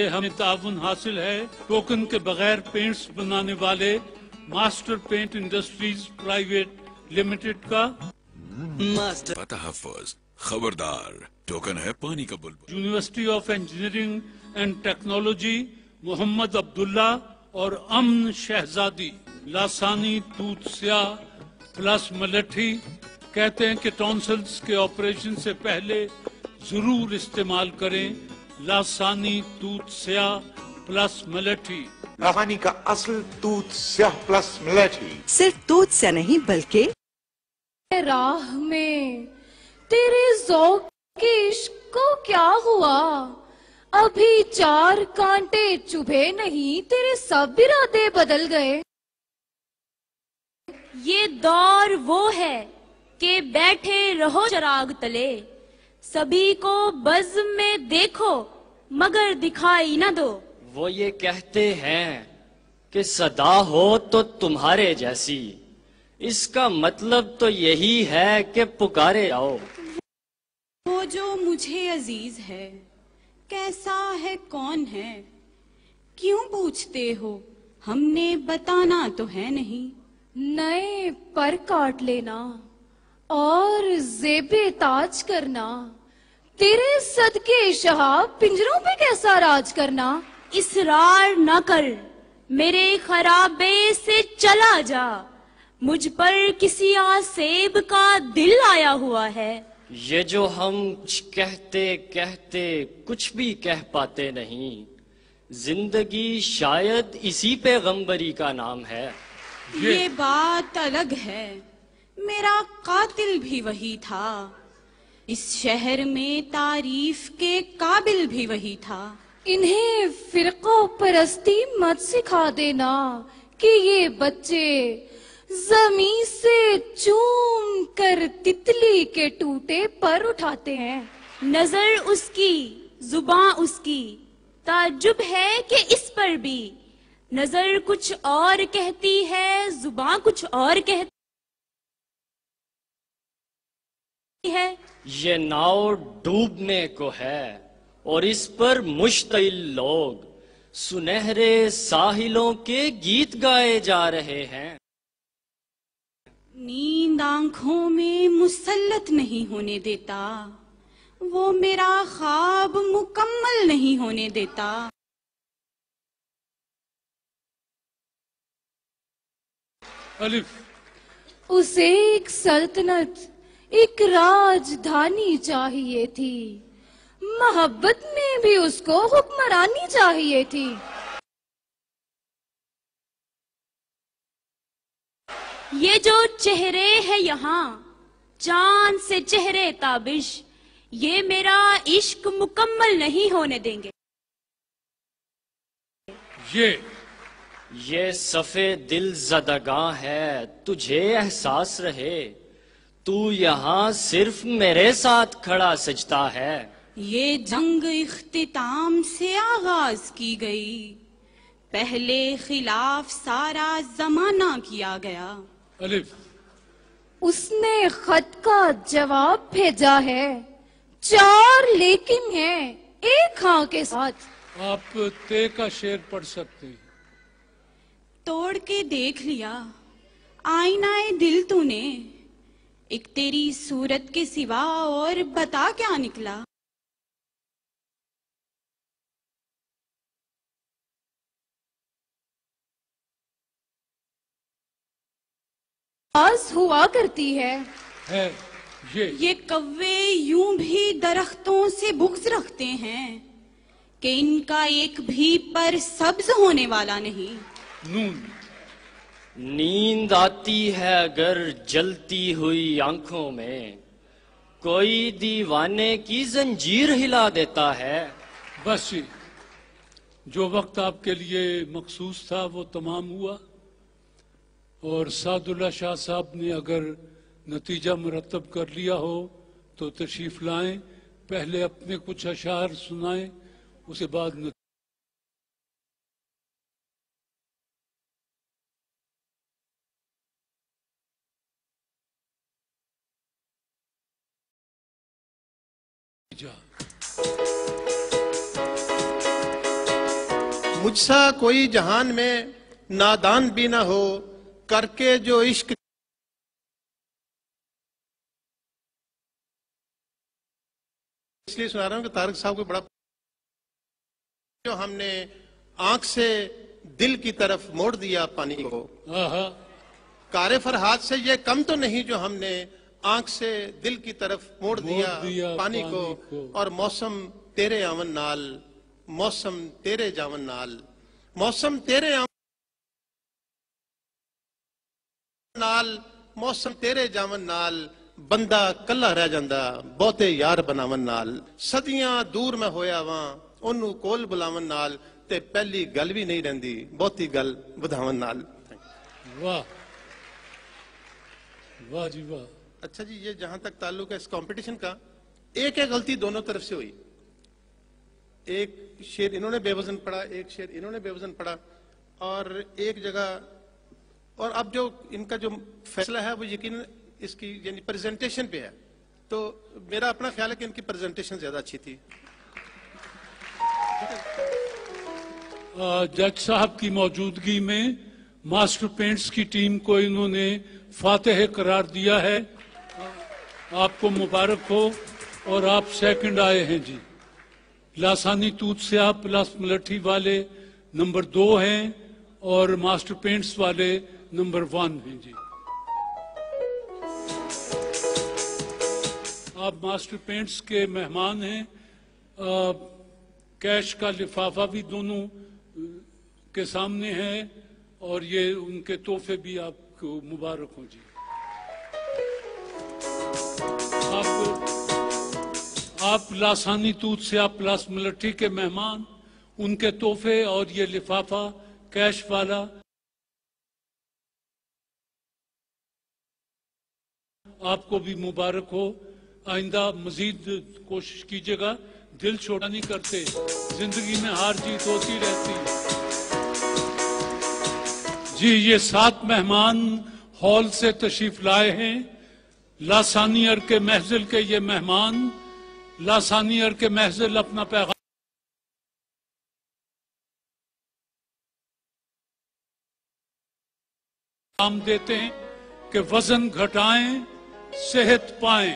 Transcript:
ہمیں تعاون حاصل ہے ٹوکن کے بغیر پینٹس بنانے والے master paint industries private limited کا۔ ماسٹر تحفظ خبردار ٹوکن ہے پانی کا بلبل۔ University of engineering and technology Muhammad Abdullah اور امن شہزادی لاسانی توت سیاہ پلس ملٹھی کہتے ہیں کہ ٹونسلز کے آپریشن سے پہلے ضرور استعمال کریں۔ لاسانی توت سیاہ پلس ملٹی لاسانی کا اصل توت سیاہ پلس ملٹی صرف توت سیاہ نہیں بلکہ راہ میں تیرے زوک کے عشق کو کیا ہوا؟ ابھی چار کانٹے چوبے نہیں تیرے سب ارادے بدل گئے۔ یہ دور وہ ہے کہ بیٹھے رہو چراغ تلے۔ سبھی کو بزم میں دیکھو مگر دکھائی نہ دو۔ وہ یہ کہتے ہیں کہ صدا ہو تو تمہارے جیسی۔ اس کا مطلب تو یہی ہے کہ پکارے آؤ۔ وہ جو مجھے عزیز ہے کیسا ہے کون ہے؟ کیوں پوچھتے ہو؟ ہم نے بتانا تو ہے نہیں۔ نئے پر کاٹ لینا اور زیب تاج کرنا۔ تیرے صدقے شہاب پنجروں پہ کیسا راج کرنا؟ اسرار نہ کر میرے خرابے سے چلا جا۔ مجھ پر کسی آسیب کا دل آیا ہوا ہے۔ یہ جو ہم کہتے کہتے کچھ بھی کہہ پاتے نہیں زندگی شاید اسی پہ غمبری کا نام ہے۔ یہ بات الگ ہے۔ میرا قاتل بھی وہی تھا۔ اس شہر میں تعریف کے قابل بھی وہی تھا۔ انہیں فرقہ پرستی مت سکھا دینا کہ یہ بچے زمین سے چوم کر تتلی کے ٹوٹے پر اٹھاتے ہیں۔ نظر اس کی زبان اس کی۔ تعجب ہے کہ اس پر بھی۔ نظر کچھ اور کہتی ہے زبان کچھ اور کہتی ہے۔ یہ ناؤ ڈوبنے کو ہے اور اس پر مشتعل لوگ سنہرے ساحلوں کے گیت گائے جا رہے ہیں۔ نیند آنکھوں میں مسلط نہیں ہونے دیتا وہ میرا خواب مکمل نہیں ہونے دیتا۔ اسے ایک سلطنت ایک راجدھانی چاہیے تھی۔ محبت میں بھی اس کو حکمرانی چاہیے تھی۔ یہ جو چہرے ہے یہاں چاند سے چہرے تابش یہ میرا عشق مکمل نہیں ہونے دیں گے۔ یہ یہ صفے دل زدگاں ہے تجھے احساس رہے۔ تو یہاں صرف میرے ساتھ کھڑا سجتا ہے۔ یہ جنگ اختتام سے آغاز کی گئی۔ پہلے خلاف سارا زمانہ کیا گیا۔ علیف اس نے خط کا جواب بھیجا ہے۔ چار لیکن ہے ایک ہاں کے ساتھ۔ آپ تے کا شیر پڑھ سکتے توڑ کے دیکھ لیا۔ آئینہ دل تُو نے۔ ایک تیری صورت کے سوا اور بتا کیا نکلا؟ ہوا کرتی ہے۔ یہ۔ کوے یوں بھی درختوں سے بغض رکھتے ہیں کہ ان کا ایک بھی پر سبز ہونے والا نہیں۔ نیند آتی ہے اگر جلتی ہوئی آنکھوں میں، کوئی دیوانے کی زنجیر ہلا دیتا ہے۔ بس جی جو وقت آپ کے لیے مخصوص تھا وہ تمام ہوا۔ اور سعد اللہ شاہ صاحب نے اگر نتیجہ مرتب کر لیا ہو تو تشریف لائیں، پہلے اپنے کچھ اشعار سنائیں اسے بعد نتیجہ مجھ سا کوئی جہان میں نادان بھی نہ ہو کر کے جو عشق اس لیے سنا رہا ہوں کہ تارک صاحب کو بڑا جو ہم نے آنکھ سے دل کی طرف موڑ دیا پانی کو۔ کار فرحات سے یہ کم تو نہیں جو ہم نے آنکھ سے دل کی طرف موڑ دیا دیا پانی کو پانی کو۔ اور موسم تیرے آون نال موسم تیرے جاون نال موسم تیرے آون نال موسم تیرے جاون نال بندہ کلا رہ جاندا بہتے یار بناون نال۔ صدیاں دور میں ہویا واں اونوں کول بلاون نال تے پہلی گل بھی نہیں رہندی بہتی گل بدھاون نال۔ واہ۔ واہ جی واہ۔ اچھا جی یہ جہاں تک تعلق ہے اس کمپٹیشن کا، ایک ایک غلطی دونوں طرف سے ہوئی۔ ایک شیر انہوں نے بے وزن پڑھا، ایک شیر انہوں نے بے وزن پڑھا۔ اور ایک جگہ، اور اب جو ان کا جو فیصلہ ہے، وہ یقین اس کی یعنی پریزنٹیشن پہ ہے۔ تو میرا اپنا خیال ہے کہ ان کی پریزنٹیشن زیادہ اچھی تھی۔ جج صاحب کی موجودگی میں ماسٹر پینٹس کی ٹیم کو انہوں نے فاتح قرار دیا ہے۔ آپ کو مبارک ہو اور آپ سیکنڈ آئے ہیں جی۔ لاسانی توت سیاہ پلس ملٹھی والے نمبر دو ہیں اور ماسٹر پینٹس والے نمبر ون ہیں جی۔ آپ ماسٹر پینٹس کے مہمان ہیں۔ کیش کا لفافہ بھی دونوں کے سامنے ہے اور یہ ان کے تحفے بھی آپ کو مبارک ہوں جی۔ آپ آپ لاسانی توت سے آپ پلاس ملٹھی کے مہمان، ان کے تحفے اور یہ لفافہ، کیش والا۔ آپ کو بھی مبارک ہو۔ آئندہ مزید کوشش کیجیے گا۔ دل چھوٹا نہیں کرتے۔ زندگی میں ہار جیت ہوتی رہتی۔ جی یہ سات مہمان ہال سے تشریف لائے ہیں۔ لاسانی ار کے محضل کے یہ مہمان، لاسانی ار کے محضل اپنا پیغام دیتے ہیں کہ وزن گھٹائیں، صحت پائیں۔